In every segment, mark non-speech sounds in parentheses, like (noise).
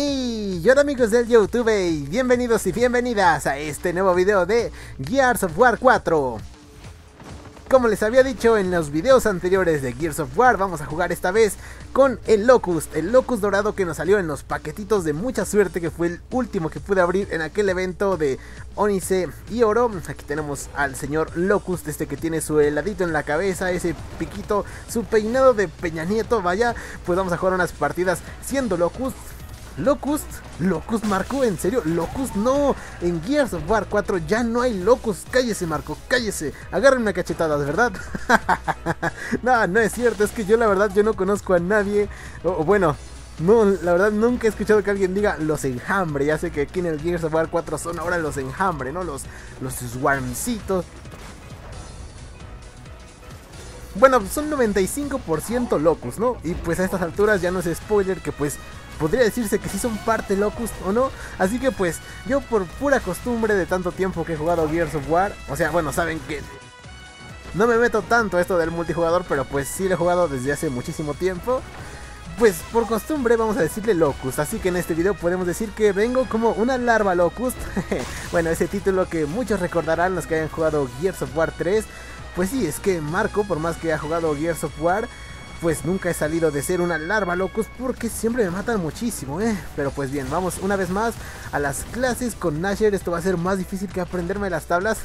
Y hola amigos del YouTube, y bienvenidos y bienvenidas a este nuevo video de Gears of War 4 Como les había dicho en los videos anteriores de Gears of War, vamos a jugar esta vez con el Locust El Locust dorado que nos salió en los paquetitos de mucha suerte que fue el último que pude abrir en aquel evento de Onice y Oro. Aquí tenemos al señor Locust, este que tiene su heladito en la cabeza, ese piquito, su peinado de Peña Nieto. Vaya, pues vamos a jugar unas partidas siendo Locust Locust, Locust Marco, ¿en serio? Locust no, en Gears of War 4 ya no hay Locust, cállese Marco, cállese, agárrenme una cachetada, ¿de verdad? (laughs) no, no es cierto, es que yo la verdad yo no conozco a nadie, o, bueno, no, la verdad nunca he escuchado que alguien diga los enjambre. Ya sé que aquí en el Gears of War 4 son ahora los enjambre, ¿no? Los, los swarmcitos. Bueno, son 95% locus, ¿no? Y pues a estas alturas ya no es spoiler que pues podría decirse que sí son parte Locust o no. Así que pues yo por pura costumbre de tanto tiempo que he jugado Gears of War, o sea, bueno, saben que no me meto tanto esto del multijugador, pero pues sí lo he jugado desde hace muchísimo tiempo. Pues por costumbre vamos a decirle Locust, así que en este video podemos decir que vengo como una larva Locust. (laughs) bueno, ese título que muchos recordarán los que hayan jugado Gears of War 3. Pues sí, es que Marco, por más que haya jugado Gears of War, pues nunca he salido de ser una larva locos porque siempre me matan muchísimo, ¿eh? Pero pues bien, vamos una vez más a las clases con Nasher. Esto va a ser más difícil que aprenderme las tablas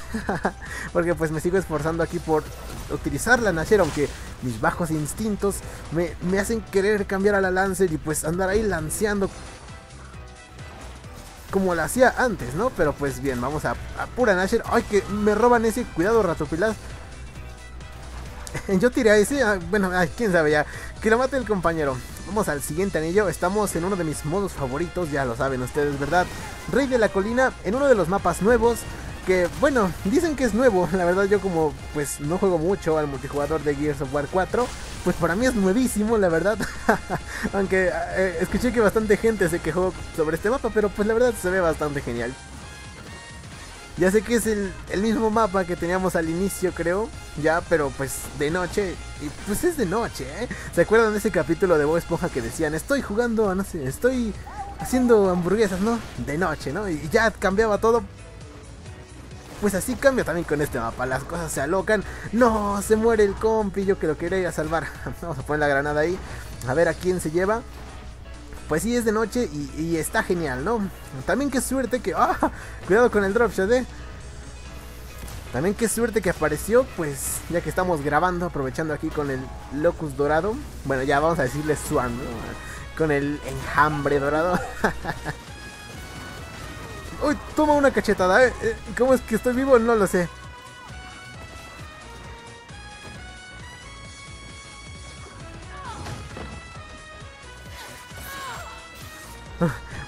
(laughs) porque pues me sigo esforzando aquí por utilizar la Nasher, aunque mis bajos instintos me, me hacen querer cambiar a la Lancer y pues andar ahí lanceando como lo hacía antes, ¿no? Pero pues bien, vamos a, pura Nasher. ¡Ay, que me roban ese! Cuidado, Ratopilas. (laughs) Yo tiré a ese, ah, bueno, ay, quién sabe ya. Que lo mate el compañero. Vamos al siguiente anillo. Estamos en uno de mis modos favoritos, ya lo saben ustedes, ¿verdad? Rey de la colina, en uno de los mapas nuevos. Que bueno, dicen que es nuevo. (laughs) La verdad, yo como pues no juego mucho al multijugador de Gears of War 4. Pues para mí es nuevísimo, la verdad. (laughs) Aunque eh, escuché que bastante gente se quejó sobre este mapa, pero pues la verdad se ve bastante genial. Ya sé que es el, mismo mapa que teníamos al inicio, creo. Ya, pero pues de noche. Y pues es de noche, ¿eh? ¿Se acuerdan de ese capítulo de Bob Esponja que decían, estoy jugando, no sé, estoy haciendo hamburguesas, ¿no? De noche, ¿no? Y ya cambiaba todo. Pues así cambia también con este mapa. Las cosas se alocan. No, se muere el compi. Yo que lo quería ir a salvar. (laughs) Vamos a poner la granada ahí. A ver a quién se lleva pues sí es de noche y, está genial, ¿no? También qué suerte que... ¡Ah! (laughs) Cuidado con el dropshot, ¿eh? También qué suerte que apareció, pues ya que estamos grabando, aprovechando aquí con el locus dorado. Bueno, ya vamos a decirle swarm, ¿no? Con el enjambre dorado. (laughs) Uy, toma una cachetada. ¿eh? ¿Cómo es que estoy vivo? No lo sé.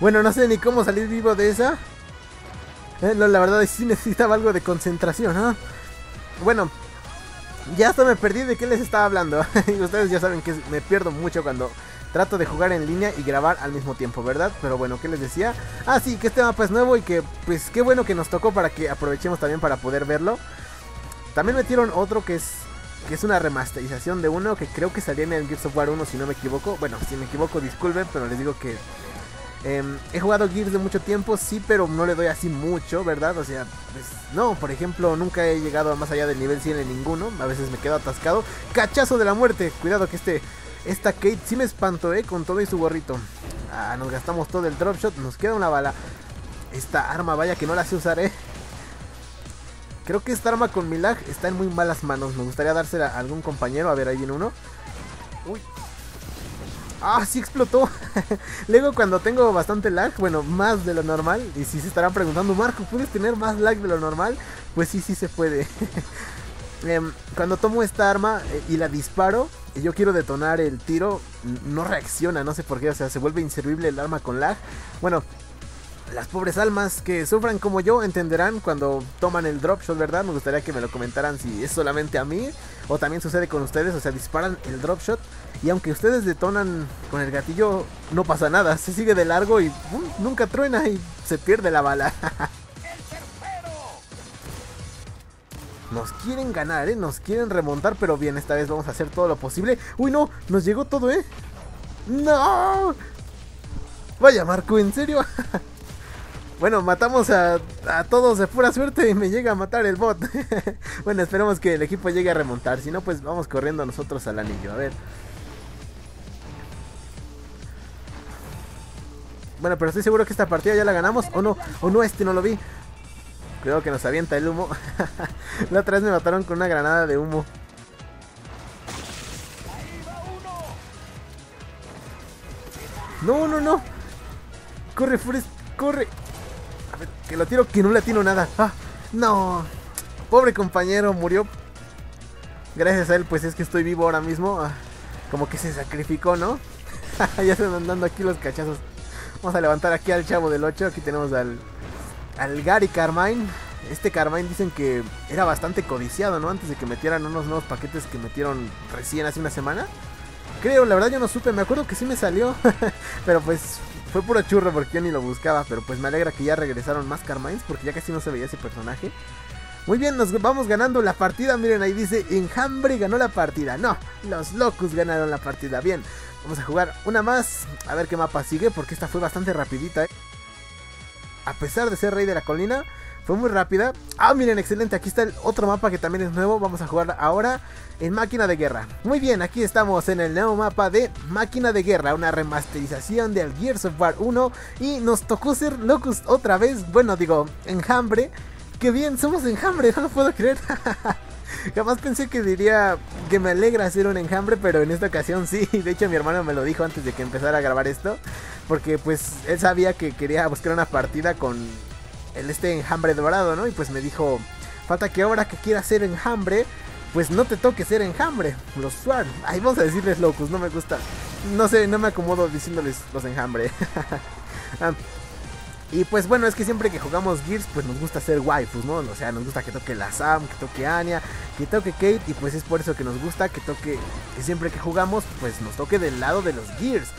Bueno, no sé ni cómo salir vivo de esa. Eh, la verdad sí necesitaba algo de concentración, ¿no? Bueno, ya hasta me perdí de qué les estaba hablando. (laughs) ustedes ya saben que me pierdo mucho cuando trato de jugar en línea y grabar al mismo tiempo, ¿verdad? Pero bueno, ¿qué les decía? Ah, sí, que este mapa es nuevo y que pues qué bueno que nos tocó para que aprovechemos también para poder verlo. También metieron otro que es que es una remasterización de uno que creo que salía en el Gears of War 1 si no me equivoco. Bueno, si me equivoco disculpen, pero les digo que Em, he jugado Gears de mucho tiempo, sí, pero no le doy así mucho, ¿verdad? O sea, pues no, por ejemplo, nunca he llegado más allá del nivel 100 en ninguno. A veces me quedo atascado. ¡Cachazo de la muerte! Cuidado que este, esta Kate sí me espantó, ¿eh? Con todo y su gorrito. Ah, nos gastamos todo el dropshot, nos queda una bala. Esta arma, vaya que no la sé usar, ¿eh? Creo que esta arma con mi lag está en muy malas manos. Me gustaría dársela a algún compañero. A ver, ahí viene uno. Uy, ¡Ah, sí explotó! (laughs) Luego cuando tengo bastante lag, bueno, más de lo normal, y si se estarán preguntando, Marco, ¿puedes tener más lag de lo normal? Pues sí, sí se puede. (laughs) Em, cuando tomo esta arma eh, y la disparo, y yo quiero detonar el tiro, no reacciona, no sé por qué, o sea, se vuelve inservible el arma con lag. Bueno, las pobres almas que sufran como yo entenderán cuando toman el drop shot, ¿verdad? Me gustaría que me lo comentaran si es solamente a mí o también sucede con ustedes, o sea, disparan el drop shot y aunque ustedes detonan con el gatillo, no pasa nada, (laughs) se sigue de largo y nunca truena y se pierde la bala. (laughs) Nos quieren ganar, ¿eh? Nos quieren remontar, pero bien, esta vez vamos a hacer todo lo posible. ¡Uy, no! Nos llegó todo, ¿eh? ¡No! Vaya, Marco, ¿en serio? (laughs) bueno, matamos a, a, todos de pura suerte y me llega a matar el bot. (laughs) bueno, esperemos que el equipo llegue a remontar. Si no, pues vamos corriendo nosotros al anillo. A ver. Bueno, pero estoy seguro que esta partida ya la ganamos. O no, o no, este no lo vi. Cuidado que nos avienta el humo. (laughs) la otra vez me mataron con una granada de humo. No, no, no. Corre, Forrest, corre. Lo tiro, que no le atino nada. Ah, no. Pobre compañero, murió. Gracias a él, pues es que estoy vivo ahora mismo. Ah, como que se sacrificó, ¿no? (laughs) ya se van dando aquí los cachazos. Vamos a levantar aquí al chavo del 8. Aquí tenemos al, al Gary Carmine. Este Carmine dicen que era bastante codiciado, ¿no? Antes de que metieran unos nuevos paquetes que metieron recién hace una semana. Creo, la verdad yo no supe, me acuerdo que sí me salió. (laughs) pero pues fue puro churro porque yo ni lo buscaba. Pero pues me alegra que ya regresaron más Carmines porque ya casi no se veía ese personaje. Muy bien, nos vamos ganando la partida. Miren, ahí dice Enjambre ganó la partida. No, los Locus ganaron la partida. Bien, vamos a jugar una más. A ver qué mapa sigue porque esta fue bastante rapidita. ¿eh? A pesar de ser rey de la colina, fue muy rápida. Ah, miren, excelente. Aquí está el otro mapa que también es nuevo. Vamos a jugar ahora en Máquina de Guerra. Muy bien, aquí estamos en el nuevo mapa de Máquina de Guerra. Una remasterización del Gears of War 1. Y nos tocó ser Locust otra vez. Bueno, digo, enjambre. Qué bien, somos enjambre, (laughs) no lo puedo creer. (laughs) Jamás pensé que diría que me alegra ser un enjambre, pero en esta ocasión sí. (laughs) De hecho, mi hermano me lo dijo antes de que empezara a grabar esto. Porque pues él sabía que quería buscar una partida con el este enjambre dorado, ¿no? Y pues me dijo, falta que ahora que quiera ser enjambre, pues no te toque ser enjambre. Los Swarm. Ay, vamos a decirles locos, no me gusta. No sé, no me acomodo diciéndoles los enjambre. (laughs) ah, y pues bueno, es que siempre que jugamos Gears, pues nos gusta hacer waifus, ¿no? O sea, nos gusta que toque la Sam, que toque Anya, que toque Kate, y pues es por eso que nos gusta que toque, que siempre que jugamos, pues nos toque del lado de los Gears.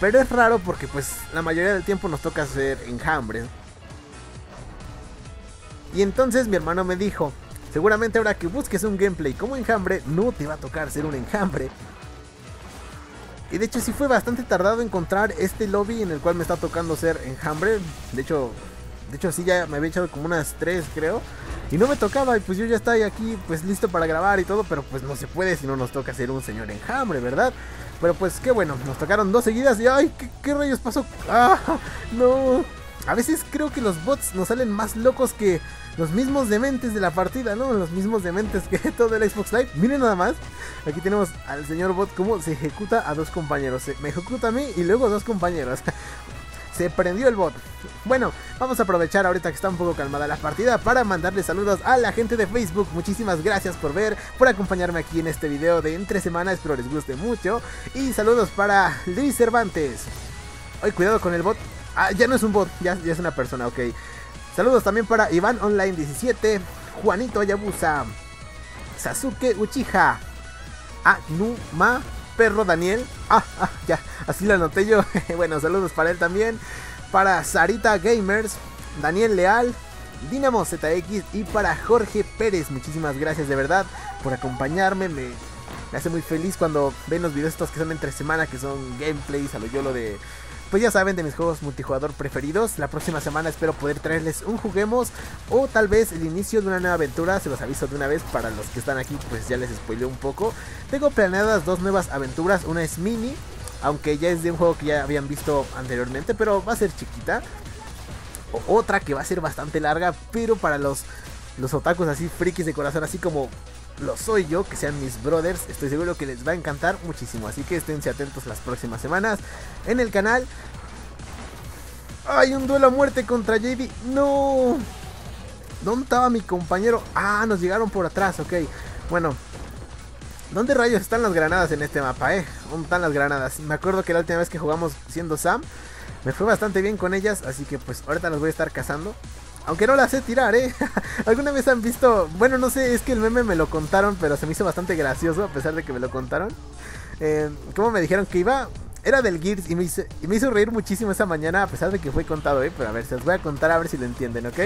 Pero es raro porque pues la mayoría del tiempo nos toca hacer enjambre. Y entonces mi hermano me dijo, seguramente ahora que busques un gameplay como enjambre, no te va a tocar ser un enjambre. Y de hecho sí fue bastante tardado encontrar este lobby en el cual me está tocando ser enjambre. De hecho, de hecho sí ya me había echado como unas 3 creo. Y no me tocaba y pues yo ya estoy aquí pues listo para grabar y todo. Pero pues no se puede si no nos toca ser un señor enjambre, ¿verdad? Pero pues qué bueno, nos tocaron dos seguidas y ¡ay! ¿Qué, rayos pasó? ¡Ah! No. A veces creo que los bots nos salen más locos que los mismos dementes de la partida, ¿no? Los mismos dementes que (laughs) todo el Xbox Live. Miren nada más. Aquí tenemos al señor bot cómo se ejecuta a dos compañeros. Se, me ejecuta a mí y luego a dos compañeros. Se prendió el bot. Bueno, vamos a aprovechar ahorita que está un poco calmada la partida para mandarle saludos a la gente de Facebook. Muchísimas gracias por ver, por acompañarme aquí en este video de entre semana. Espero les guste mucho. Y saludos para Luis Cervantes. Ay, cuidado con el bot. Ah, ya no es un bot, ya, ya es una persona, ok. Saludos también para Iván Online 17, Juanito Ayabusa, Sasuke Uchiha, Anuma, Perro Daniel. (laughs) Ah, ah, ya, así lo anoté yo. (laughs) bueno, saludos para él también. Para Sarita Gamers, Daniel Leal, Dinamo ZX y para Jorge Pérez. Muchísimas gracias de verdad por acompañarme. Me, me hace muy feliz cuando ven los videos estos que son entre semana, que son gameplays a lo yo lo de pues ya saben de mis juegos multijugador preferidos. La próxima semana espero poder traerles un juguemos o tal vez el inicio de una nueva aventura. Se los aviso de una vez para los que están aquí, pues ya les spoileo un poco. Tengo planeadas dos nuevas aventuras. Una es mini, aunque ya es de un juego que ya habían visto anteriormente, pero va a ser chiquita. O otra que va a ser bastante larga, pero para los, los otakus así frikis de corazón, así como lo soy yo, que sean mis brothers. Estoy seguro que les va a encantar muchísimo. Así que esténse atentos las próximas semanas en el canal. Hay un duelo a muerte contra JD. No. ¿Dónde estaba mi compañero? Ah, nos llegaron por atrás, ok. Bueno. ¿Dónde rayos están las granadas en este mapa, eh? ¿Dónde están las granadas? Me acuerdo que la última vez que jugamos siendo Sam, me fue bastante bien con ellas, así que pues ahorita las voy a estar cazando. Aunque no la sé tirar, ¿eh? (laughs) ¿Alguna vez han visto? Bueno, no sé, es que el meme me lo contaron, pero se me hizo bastante gracioso a pesar de que me lo contaron. Eh, ¿Cómo me dijeron que iba? Era del Gears y me, hizo, y me hizo reír muchísimo esa mañana a pesar de que fue contado, ¿eh? Pero a ver, se los voy a contar a ver si lo entienden, ¿ok?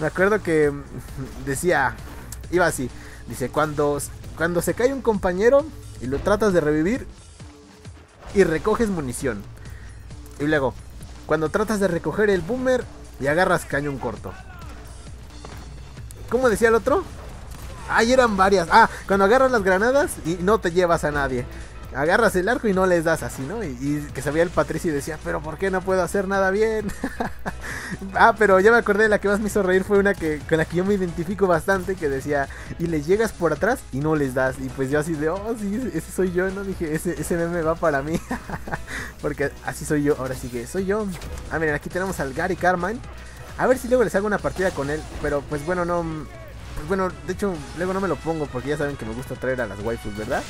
Me acuerdo que mm, decía, iba así, dice, cuando, cuando se cae un compañero y lo tratas de revivir, y recoges munición. Y luego, cuando tratas de recoger el boomer y agarras cañón corto. ¿Cómo decía el otro? Ahí eran varias. Ah, cuando agarras las granadas y no te llevas a nadie agarras el arco y no les das así, ¿no? Y, que sabía el Patricio y decía, pero ¿por qué no puedo hacer nada bien? (laughs) ah, pero ya me acordé, la que más me hizo reír fue una que con la que yo me identifico bastante, que decía, y les llegas por atrás y no les das. Y pues yo así de, oh, sí, ese soy yo, ¿no? Dije, ese, ese meme va para mí. (laughs) Porque así soy yo, ahora sí que soy yo. Ah, miren, aquí tenemos al Gary Carmine. A ver si luego les hago una partida con él, pero pues bueno, no... Pues bueno, de hecho, luego no me lo pongo porque ya saben que me gusta traer a las waifus, ¿verdad?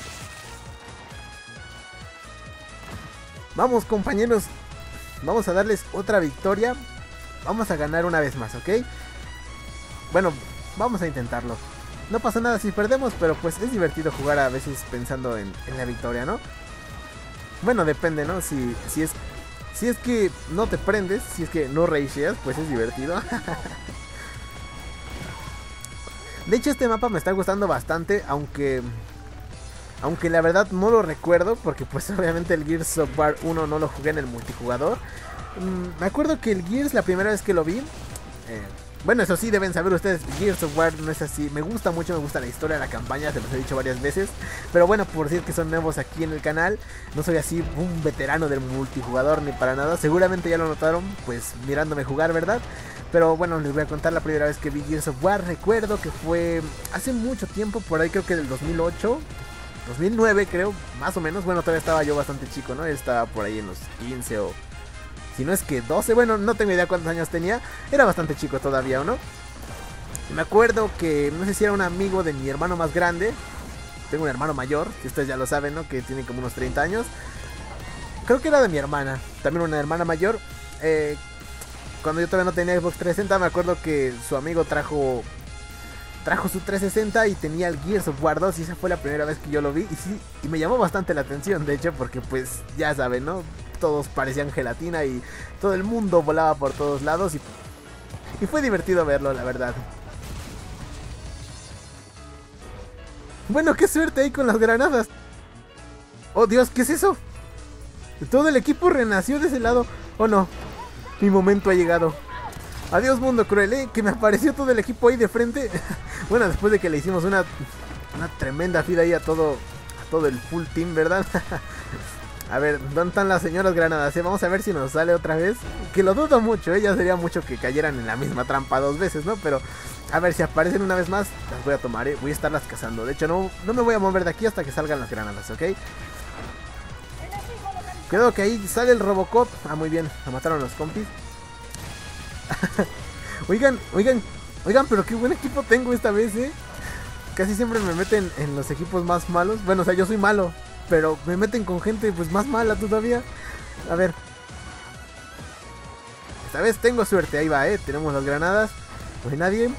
Vamos compañeros, vamos a darles otra victoria. Vamos a ganar una vez más, ¿ok? Bueno, vamos a intentarlo. No pasa nada si perdemos, pero pues es divertido jugar a veces pensando en, la victoria, ¿no? Bueno, depende, ¿no? Si, si, es, si es que no te prendes, si es que no rageas, pues es divertido. (laughs) De hecho, este mapa me está gustando bastante, aunque aunque la verdad no lo recuerdo porque pues (laughs) obviamente el Gears of War 1 no lo jugué en el multijugador. Mm, me acuerdo que el Gears la primera vez que lo vi... Eh, bueno, eso sí, deben saber ustedes, Gears of War no es así. Me gusta mucho, me gusta la historia la campaña, se los he dicho varias veces. Pero bueno, por decir que son nuevos aquí en el canal, no soy así un veterano del multijugador ni para nada. Seguramente ya lo notaron, pues mirándome jugar, ¿verdad? Pero bueno, les voy a contar la primera vez que vi Gears of War. Recuerdo que fue hace mucho tiempo, por ahí creo que del 2008. 2009 creo, más o menos. Bueno, todavía estaba yo bastante chico, ¿no? Estaba por ahí en los 15 o... Si no es que 12, bueno, no tengo idea cuántos años tenía. Era bastante chico todavía, ¿o no? Me acuerdo que no sé si era un amigo de mi hermano más grande. Tengo un hermano mayor, que ustedes ya lo saben, ¿no? Que tiene como unos 30 años. Creo que era de mi hermana, también una hermana mayor. Eh, cuando yo todavía no tenía Xbox 360, me acuerdo que su amigo trajo trajo su 360 y tenía el Gears of War 2 y esa fue la primera vez que yo lo vi y sí, y me llamó bastante la atención, de hecho, porque pues ya saben, ¿no? Todos parecían gelatina y todo el mundo volaba por todos lados y, y fue divertido verlo, la verdad. Bueno, qué suerte ahí con las granadas. Oh Dios, ¿qué es eso? Todo el equipo renació de ese lado. ¿O oh, no? Mi momento ha llegado. Adiós mundo cruel, ¿eh? Que me apareció todo el equipo ahí de frente. (laughs) bueno, después de que le hicimos una, una tremenda fila ahí a todo, a todo el full team, ¿verdad? (laughs) a ver, ¿dónde están las señoras granadas? Eh? Vamos a ver si nos sale otra vez. Que lo dudo mucho, ¿eh? Ya sería mucho que cayeran en la misma trampa dos veces, ¿no? Pero a ver si aparecen una vez más, las voy a tomar, ¿eh? Voy a estarlas cazando. De hecho, no, no me voy a mover de aquí hasta que salgan las granadas, ¿ok? Creo que ahí sale el Robocop. Ah, muy bien, lo mataron los compis. (laughs) oigan, oigan, oigan, pero qué buen equipo tengo esta vez, ¿eh? Casi siempre me meten en los equipos más malos. Bueno, o sea, yo soy malo, pero me meten con gente pues más mala todavía. A ver. Esta vez tengo suerte, ahí va, ¿eh? Tenemos las granadas. No hay nadie.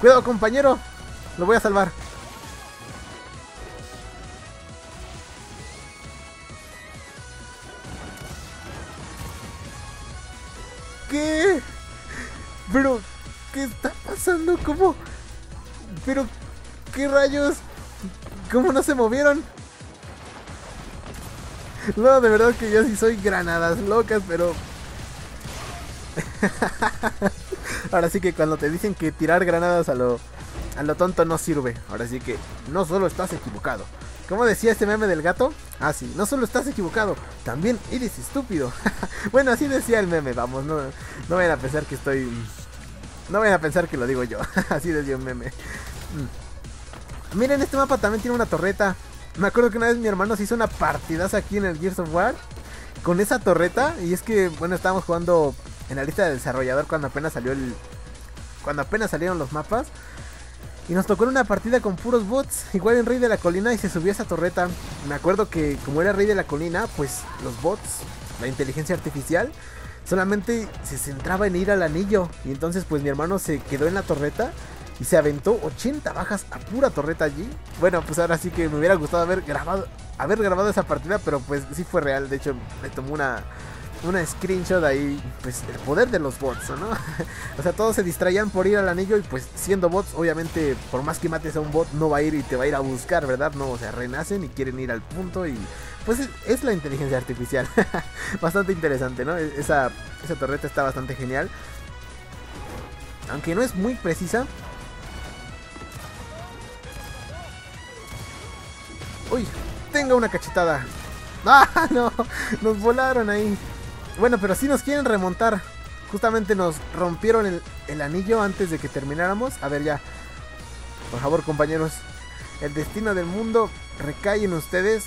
Cuidado, compañero. Lo voy a salvar. qué? Pero, ¿qué está pasando? ¿Cómo? Pero, ¿qué rayos? ¿Cómo no se movieron? (laughs) No, de verdad que yo sí soy granadas locas, pero... (laughs) Ahora sí que cuando te dicen que tirar granadas a lo, a lo tonto no sirve. Ahora sí que no solo estás equivocado. ¿Cómo decía este meme del gato? Ah, sí, no solo estás equivocado, también eres estúpido. (laughs) bueno, así decía el meme, vamos, no, no vayan a pensar que estoy... No vayan a pensar que lo digo yo, así decía un meme. Mm. Miren, este mapa también tiene una torreta. Me acuerdo que una vez mi hermano se hizo una partidaza aquí en el Gears of War con esa torreta. Y es que, bueno, estábamos jugando en la lista de desarrollador cuando apenas salió el... Cuando apenas salieron los mapas. Y nos tocó en una partida con puros bots, igual en Rey de la Colina y se subió esa torreta. Me acuerdo que como era Rey de la Colina, pues los bots, la inteligencia artificial, solamente se centraba en ir al anillo. Y entonces pues mi hermano se quedó en la torreta y se aventó 80 bajas a pura torreta allí. Bueno, pues ahora sí que me hubiera gustado haber grabado, haber grabado esa partida, pero pues sí fue real. De hecho, me tomó una una screenshot ahí, pues el poder de los bots, ¿no? (laughs) o sea, todos se distraían por ir al anillo y pues siendo bots, obviamente, por más que mates a un bot, no va a ir y te va a ir a buscar, ¿verdad? No, o sea, renacen y quieren ir al punto y pues es, la inteligencia artificial. (laughs) bastante interesante, ¿no? E, esa, esa torreta está bastante genial. Aunque no es muy precisa. Uy, tengo una cachetada. (laughs) ¡Ah, no! Nos volaron ahí. Bueno, pero si nos quieren remontar. Justamente nos rompieron el, el anillo antes de que termináramos. A ver ya. Por favor, compañeros. El destino del mundo recae en ustedes.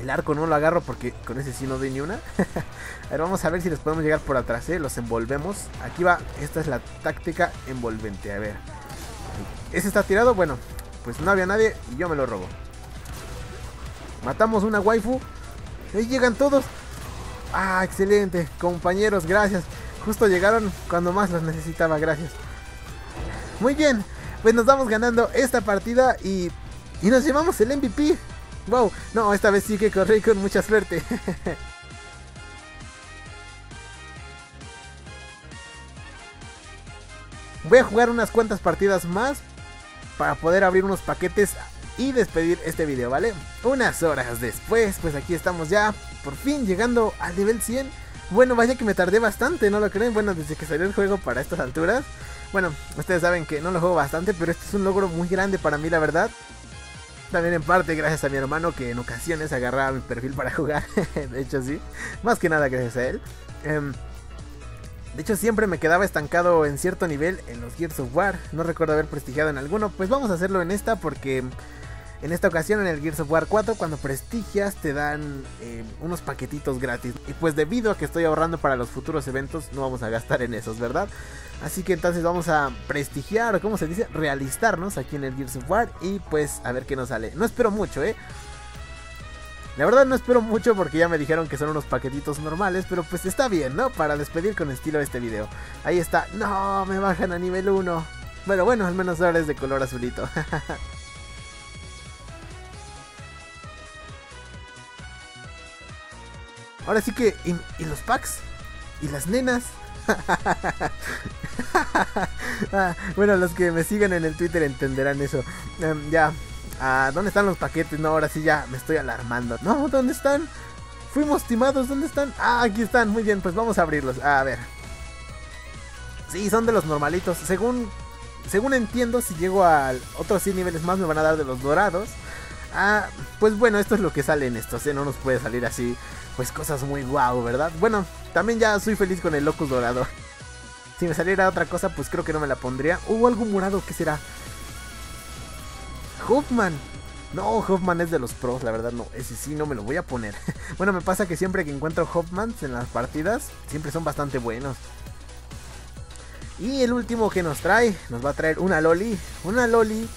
El arco no lo agarro porque con ese sí no doy ni una. (laughs) a ver, vamos a ver si les podemos llegar por atrás, ¿eh? Los envolvemos. Aquí va, esta es la táctica envolvente. A ver. Ese está tirado, bueno, pues no había nadie y yo me lo robo. Matamos una waifu. Ahí llegan todos. Ah, excelente. Compañeros, gracias. Justo llegaron cuando más los necesitaba, gracias. Muy bien, pues nos vamos ganando esta partida y, y nos llevamos el MVP. Wow, no, esta vez sí que corrí con mucha suerte. (laughs) Voy a jugar unas cuantas partidas más para poder abrir unos paquetes y despedir este video, ¿vale? Unas horas después, pues aquí estamos ya, por fin llegando al nivel 100. Bueno, vaya que me tardé bastante, ¿no lo creen? Bueno, desde que salió el juego para estas alturas. Bueno, ustedes saben que no lo juego bastante, pero este es un logro muy grande para mí, la verdad. También en parte gracias a mi hermano que en ocasiones agarraba mi perfil para jugar. (laughs) de hecho, sí. Más que nada gracias a él. Em, de hecho, siempre me quedaba estancado en cierto nivel en los Gears of War. No recuerdo haber prestigiado en alguno. Pues vamos a hacerlo en esta porque en esta ocasión en el Gears of War 4 cuando prestigias te dan eh, unos paquetitos gratis. Y pues debido a que estoy ahorrando para los futuros eventos no vamos a gastar en esos, ¿verdad? Así que entonces vamos a prestigiar, o como se dice, realistarnos aquí en el Gears of War y pues a ver qué nos sale. No espero mucho, ¿eh? La verdad no espero mucho porque ya me dijeron que son unos paquetitos normales, pero pues está bien, ¿no? Para despedir con estilo este video. Ahí está. No, me bajan a nivel 1. Bueno, bueno, al menos ahora es de color azulito. (laughs) Ahora sí que, ¿y, los packs? ¿Y las nenas? (laughs) Bueno, los que me sigan en el Twitter entenderán eso. Em, ya, ah, ¿dónde están los paquetes? No, ahora sí ya me estoy alarmando. No, ¿dónde están? Fuimos timados, ¿dónde están? Ah, aquí están, muy bien, pues vamos a abrirlos. A ver. Sí, son de los normalitos. Según, según entiendo, si llego a otros 100 niveles más me van a dar de los dorados. Ah, pues bueno, esto es lo que sale en estos, ¿eh? No nos puede salir así pues cosas muy guau, ¿verdad? Bueno, también ya soy feliz con el locus dorado. Si me saliera otra cosa, pues creo que no me la pondría. Hubo algo morado, ¿qué será? Hoffman. No, Hoffman es de los pros, la verdad no. Ese sí no me lo voy a poner. (laughs) bueno, me pasa que siempre que encuentro Hoffmans en las partidas, siempre son bastante buenos. Y el último que nos trae, nos va a traer una Loli. Una Loli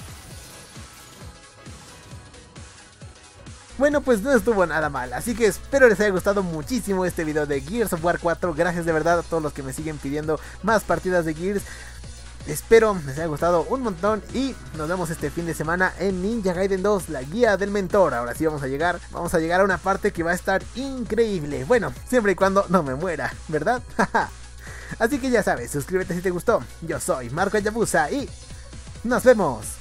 Bueno, pues no estuvo nada mal, así que espero les haya gustado muchísimo este video de Gears of War 4. Gracias de verdad a todos los que me siguen pidiendo más partidas de Gears. Espero les haya gustado un montón y nos vemos este fin de semana en Ninja Gaiden 2, la guía del mentor. Ahora sí vamos a llegar, vamos a llegar a una parte que va a estar increíble. Bueno, siempre y cuando no me muera, ¿verdad? (laughs) Así que ya sabes, suscríbete si te gustó. Yo soy Marco Ayabusa y nos vemos.